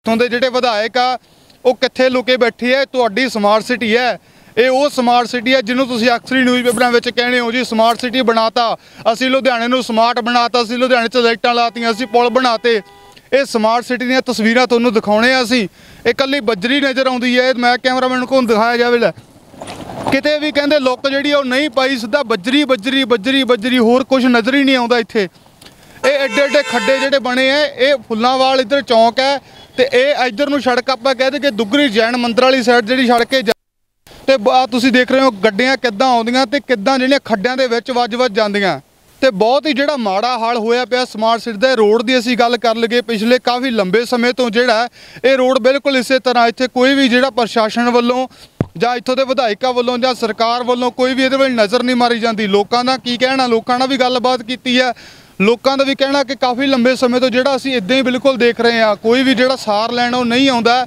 ਇੱਥੋਂ ਦੇ ਜਿਹੜੇ ਵਿਧਾਇਕ ਆ, ਉਹ ਕਿੱਥੇ ਲੁਕੇ ਬੈਠੀ ਹੈ ਤੁਹਾਡੀ ਸਮਾਰਟ ਸਿਟੀ ਹੈ ਇਹ ਉਹ ਸਮਾਰਟ ਸਿਟੀ ਹੈ ਜਿਹਨੂੰ ਤੁਸੀਂ ਅਕਸਰੀ ਨਿਊਜ਼ਪੇਪਰਾਂ ਵਿੱਚ ਕਹਿੰਦੇ ਹੋ ਜੀ ਸਮਾਰਟ ਸਿਟੀ ਬਣਾਤਾ। ਅਸੀਂ ਲੁਧਿਆਣੇ ਨੂੰ ਸਮਾਰਟ ਬਣਾਤਾ, ਅਸੀਂ ਲੁਧਿਆਣੇ 'ਚ ਲਾਈਟਾਂ ਲਾਤੀਆਂ, ਅਸੀਂ ਪੁਲ ਬਣਾਤੇ। ਇਹ ਸਮਾਰਟ ਸਿਟੀ ਦੀਆਂ ਤਸਵੀਰਾਂ ਤੁਹਾਨੂੰ ਦਿਖਾਉਣੇ ਆ ਅਸੀਂ। ਇਹ ਕੱਲੀ ਬੱਜਰੀ ਨਜ਼ਰ ਆਉਂਦੀ ਹੈ ਮੈਂ ਕੈਮਰਾਮੈਨ ਕੋਲ ਦਿਖਾਇਆ ਜਾਵੇ ਲੈ। ਕਿਤੇ ਵੀ ਕਹਿੰਦੇ ਲੁੱਕ ਜਿਹੜੀ ਆ, ਉਹ ਨਹੀਂ ਪਾਈ, ਸਿੱਧਾ ਬੱਜਰੀ ਬੱਜਰੀ ਬੱਜਰੀ ਬੱਜਰੀ, ਹੋਰ ਕੁਝ ਨਜ਼ਰ ਹੀ ਨਹੀਂ ਆਉਂਦਾ ਇੱਥੇ। ਇਹ ਐਡੇ ਐਡੇ ਖੱਡੇ ਜਿਹੜੇ ਬਣੇ ਆ, ਇਹ ਫੁੱਲਾਂਵਾਲ ਇੱਧਰ ਚੌਂਕ ਹੈ ਤੇ ਇਹ ਇੱਧਰ ਨੂੰ ਸੜਕ ਆਪਾਂ ਕਹਿ ਦਈਏ ਦੁੱਗਰੀ ਜੈਨ ਮੰਦਰ ਵਾਲੀ ਸਾਈਡ ਜਿਹੜੀ ਸੜਕ ਹੈ ਜਾ- ਤੇ ਆ ਤੁਸੀਂ ਦੇਖ ਰਹੇ ਹੋ ਗੱਡੀਆਂ ਕਿੱਦਾਂ ਆਉਂਦੀਆਂ ਤੇ ਕਿੱਦਾਂ ਜਿਹੜੀਆਂ ਖੱਡਿਆਂ ਦੇ ਵਿੱਚ ਵੱਜ-ਵੱਜ ਜਾਂਦੀਆਂ। ਤੇ ਬਹੁਤ ਹੀ ਜਿਹੜਾ ਮਾੜਾ ਹਾਲ ਹੋਇਆ ਪਿਆ ਸਮਾਰਟ ਸਿਟੀ ਦੇ ਰੋਡ ਦੀ ਅਸੀਂ ਗੱਲ ਕਰ ਲਈਏ ਪਿਛਲੇ ਕਾਫੀ ਲੰਬੇ ਸਮੇਂ ਤੋਂ ਜਿਹੜਾ ਇਹ ਰੋਡ ਬਿਲਕੁਲ ਇਸੇ ਤਰ੍ਹਾਂ ਇੱਥੇ ਕੋਈ ਵੀ ਜਿਹੜਾ ਪ੍ਰਸ਼ਾਸਨ ਵੱਲੋਂ ਜਾਂ ਇੱਥੋਂ ਦੇ ਵਿਧਾਇਕਾਂ ਵੱਲੋਂ ਜਾਂ ਸਰਕਾਰ ਵੱਲੋਂ ਕੋਈ ਵੀ ਇਹਦੇ ਵੱਲ ਨਜ਼ਰ ਨਹੀਂ ਮਾਰੀ ਜਾਂਦੀ। ਲੋਕਾਂ ਦਾ ਕੀ ਕਹਿਣਾ, ਲੋਕਾਂ ਨਾਲ ਵੀ ਗੱਲਬਾਤ ਕੀਤੀ ਹੈ। ਲੋਕਾਂ ਦਾ ਵੀ ਕਹਿਣਾ ਕਿ ਕਾਫੀ ਲੰਬੇ ਸਮੇਂ ਤੋਂ ਜਿਹੜਾ ਅਸੀਂ ਇਦਾਂ ਹੀ ਬਿਲਕੁਲ ਦੇਖ ਰਹੇ ਹਾਂ, ਕੋਈ ਵੀ ਜਿਹੜਾ ਸਾਰ ਲੈਣ ਉਹ ਨਹੀਂ ਆਉਂਦਾ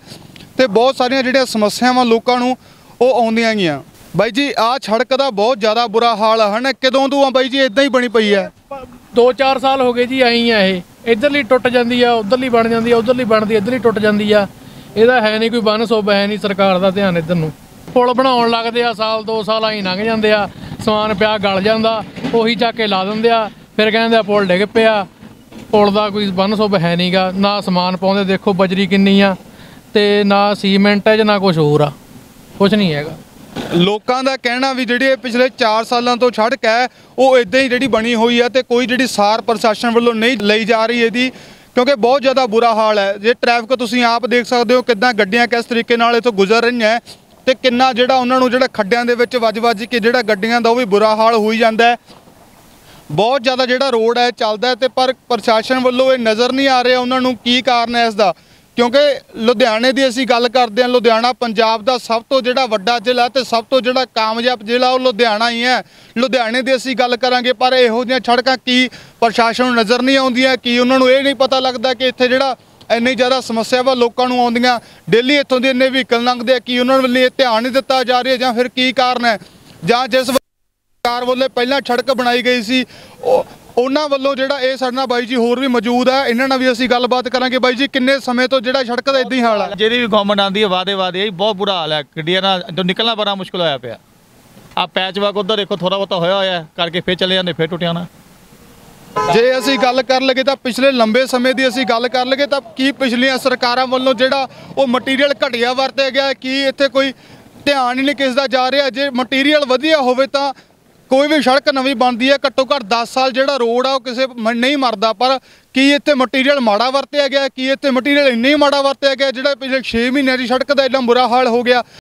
ਤੇ ਬਹੁਤ ਸਾਰੀਆਂ ਜਿਹੜੀਆਂ ਸਮੱਸਿਆਵਾਂ ਲੋਕਾਂ ਨੂੰ ਉਹ ਆਉਂਦੀਆਂ ਗੀਆਂ। ਬਾਈ ਜੀ, ਆਹ ਸੜਕ ਦਾ ਬਹੁਤ ਜ਼ਿਆਦਾ ਬੁਰਾ ਹਾਲ ਹੈ ਹਨਾ? ਕਦੋਂ ਤੋਂ ਆ ਬਾਈ ਜੀ, ਇਦਾਂ ਹੀ ਬਣੀ ਪਈ ਹੈ 2-4 ਸਾਲ ਹੋ ਗਏ ਜੀ ਆਈ ਆ ਇਹ। ਇਧਰਲੀ ਟੁੱਟ ਜਾਂਦੀ ਆ, ਉਧਰਲੀ ਬਣ ਜਾਂਦੀ ਆ, ਉਧਰਲੀ ਬਣਦੀ, ਇਧਰਲੀ ਟੁੱਟ ਜਾਂਦੀ ਆ। ਇਹਦਾ ਹੈ ਨਹੀਂ ਕੋਈ ਬੰਨ ਸੋਬ, ਹੈ ਨਹੀਂ ਸਰਕਾਰ ਦਾ ਧਿਆਨ ਇਧਰ ਨੂੰ। ਪੁਲ ਬਣਾਉਣ ਲੱਗਦੇ ਆ, ਸਾਲ 2 ਸਾਲ ਆਈ ਲੰਘ ਜਾਂਦੇ ਆ, ਸਮਾਨ ਪਿਆ ਗਲ ਜਾਂਦਾ, ਉਹੀ ਚੱਕ ਕੇ ਲਾ ਦਿੰਦੇ ਆ। ਫਿਰ ਕਹਿੰਦੇ ਆ ਪੁਲ ਡਿੱਗ ਪਿਆ। ਪੁਲ ਦਾ ਕੋਈ ਬੰਨ ਸੋਬ ਹੈ ਨਹੀਂਗਾ ਨਾ ਸਮਾਨ ਪਾਉਂਦੇ, ਦੇਖੋ ਬਜਰੀ ਕਿੰਨੀ ਆ ਤੇ ਨਾ ਸੀਮੈਂਟ ਹੈ ਜਾਂ ਨਾ ਕੁਝ ਹੋਰ ਆ। ਕੁਝ ਨਹੀਂ ਹੈਗਾ। ਲੋਕਾਂ ਦਾ ਕਹਿਣਾ ਵੀ ਜਿਹੜੀ ਇਹ ਪਿਛਲੇ 4 ਸਾਲਾਂ ਤੋਂ ਛੜਕ ਹੈ, ਉਹ ਇਦਾਂ ਹੀ ਜਿਹੜੀ ਬਣੀ ਹੋਈ ਹੈ ਤੇ ਕੋਈ ਜਿਹੜੀ ਸਾਰ ਪ੍ਰਸ਼ਾਸਨ ਵੱਲੋਂ ਨਹੀਂ ਲਈ ਜਾ ਰਹੀ ਇਹਦੀ, ਕਿਉਂਕਿ ਬਹੁਤ ਜ਼ਿਆਦਾ ਬੁਰਾ ਹਾਲ ਹੈ। ਜੇ ਟ੍ਰੈਫਿਕ ਤੁਸੀਂ ਆਪ ਦੇਖ ਸਕਦੇ ਹੋ ਕਿੱਦਾਂ ਗੱਡੀਆਂ ਕਿਸ ਤਰੀਕੇ ਨਾਲ ਇੱਥੋਂ ਗੁਜ਼ਰ ਰਹੀਆਂ ਹੈ ਤੇ ਕਿੰਨਾ ਜਿਹੜਾ ਉਹਨਾਂ ਨੂੰ ਜਿਹੜਾ ਖੱਡਿਆਂ ਦੇ ਵਿੱਚ ਵੱਜ-ਵੱਜ ਕੇ ਜਿਹੜਾ ਗੱਡੀਆਂ ਦਾ ਉਹ ਵੀ ਬੁਰਾ ਹਾਲ ਹੋਈ ਜਾਂਦਾ ਹੈ। ਬਹੁਤ ਜ਼ਿਆਦਾ ਜਿਹੜਾ ਰੋਡ ਹੈ ਚੱਲਦਾ ਹੈ ਤੇ ਪਰ ਪ੍ਰਸ਼ਾਸਨ ਵੱਲੋਂ ਇਹ ਨਜ਼ਰ ਨਹੀਂ ਆ ਰਿਹਾ ਉਹਨਾਂ ਨੂੰ ਕੀ ਕਾਰਨ ਹੈ ਇਸ ਦਾ। ਕਿਉਂਕਿ ਲੁਧਿਆਣੇ ਦੀ ਅਸੀਂ ਗੱਲ ਕਰਦੇ ਹਾਂ, ਲੁਧਿਆਣਾ ਪੰਜਾਬ ਦਾ ਸਭ ਤੋਂ ਜਿਹੜਾ ਵੱਡਾ ਜ਼ਿਲ੍ਹਾ ਤੇ ਸਭ ਤੋਂ ਜਿਹੜਾ ਕਾਮਯਾਬ ਜ਼ਿਲ੍ਹਾ ਉਹ ਲੁਧਿਆਣਾ ਹੀ ਹੈ। ਲੁਧਿਆਣੇ ਦੀ ਅਸੀਂ ਗੱਲ ਕਰਾਂਗੇ, ਪਰ ਇਹੋ ਜਿਹੀਆਂ ਸੜਕਾਂ ਕੀ ਪ੍ਰਸ਼ਾਸਨ ਨੂੰ ਨਜ਼ਰ ਨਹੀਂ ਆਉਂਦੀਆਂ, ਕੀ ਉਹਨਾਂ ਨੂੰ ਇਹ ਨਹੀਂ ਪਤਾ ਲੱਗਦਾ ਕਿ ਇੱਥੇ ਜਿਹੜਾ ਇੰਨੀ ਜ਼ਿਆਦਾ ਸਮੱਸਿਆਵਾਂ ਲੋਕਾਂ ਨੂੰ ਆਉਂਦੀਆਂ ਡੇਲੀ ਇੱਥੋਂ ਦੇ ਇੰਨੇ ਵਹੀਕਲ ਲੰਘਦੇ ਆ, ਕੀ ਉਹਨਾਂ ਵੱਲ ਇਹ ਧਿਆਨ ਨਹੀਂ ਦਿੱਤਾ ਜਾ ਰਿਹਾ ਜਾਂ ਫਿਰ ਕੀ ਕਾਰਨ ਹੈ? ਜਾਂ ਜਿਸ ਸਰਕਾਰ ਵੱਲੋਂ ਪਹਿਲਾਂ ਸੜਕ ਬਣਾਈ ਗਈ ਸੀ। ਉਹ- ਉਹਨਾਂ ਵੱਲੋਂ ਜਿਹੜਾ ਇਹ ਸਾਡੇ ਨਾਲ ਬਾਈ ਜੀ ਹੋਰ ਵੀ ਮੌਜੂਦ ਹੈ ਇਹਨਾਂ ਨਾਲ ਵੀ ਅਸੀਂ ਗੱਲਬਾਤ ਕਰਾਂਗੇ। ਬਾਈ ਜੀ ਕਿੰਨੇ ਸਮੇਂ ਤੋਂ ਜਿਹੜਾ ਸੜਕ ਦਾ ਇਦਾਂ ਹੀ ਹਾਲ ਹੈ ਜਿਹੜੀ ਵੀ ਗਵਰਨਮੈਂਟ ਆਂਦੀ ਹੈ ਵਾਦੇ ਵਾਦੇ ਬਹੁਤ ਬੁਰਾ ਹਾਲ ਹੈ ਗੱਡੀਆਂ ਨਾਲ ਤੋਂ ਨਿਕਲਣਾ ਬੜਾ ਮੁਸ਼ਕਲ ਹੋਇਆ ਪਿਆ। ਆ ਪੈਚ ਵਰਕ ਉਧਰ ਦੇਖੋ ਥੋੜਾ ਬਹੁਤਾ ਹੋਇਆ ਹੋਇਆ ਕਰਕੇ ਫੇਰ ਚਲੇ ਜਾਂਦੇ ਫੇਰ ਟੁੱਟ ਜਾਣਾ ਜੇ ਅਸੀਂ ਗੱਲ ਕਰ ਲਗੇ ਤਾਂ ਪਿਛਲੇ ਲੰਬੇ ਸਮੇਂ ਦੀ ਅਸੀਂ ਗੱਲ ਕਰ ਲਗੇ ਤਾਂ ਕੀ ਪਿਛਲੀਆਂ ਸਰਕਾਰਾਂ ਵੱਲੋਂ ਜਿਹੜਾ ਉਹ ਮਟੀਰੀਅਲ ਘਟੀਆ ਵਰਤਿਆ ਗਿਆ? ਕੀ ਇੱਥੇ ਕੋਈ ਧਿਆਨ ਹੀ ਨਹੀਂ ਕਿਸ ਦਾ ਜਾ ਰਿਹਾ। ਜੇ ਮਟੀਰੀਅਲ ਵਧੀਆ ਹੋਵੇ ਤਾਂ ਕੋਈ ਵੀ ਸੜਕ ਨਵੀਂ ਬਣਦੀ ਹੈ, ਘੱਟੋ ਘੱਟ 10 ਸਾਲ ਜਿਹੜਾ ਰੋਡ ਆ, ਉਹ ਕਿਸੇ ਨਹੀਂ ਮਰਦਾ। ਪਰ ਕੀ ਇੱਥੇ ਮਟੀਰੀਅਲ ਮਾੜਾ ਵਰਤਿਆ ਗਿਆ? ਕੀ ਇੱਥੇ ਮਟੀਰੀਅਲ ਇੰਨਾ ਹੀ ਮਾੜਾ ਵਰਤਿਆ ਗਿਆ, ਜਿਹੜਾ ਪਿਛਲੇ 6 ਮਹੀਨਿਆਂ ਦੀ ਸੜਕ ਦਾ ਇੰਨਾ ਬੁਰਾ ਹਾਲ ਹੋ ਗਿਆ?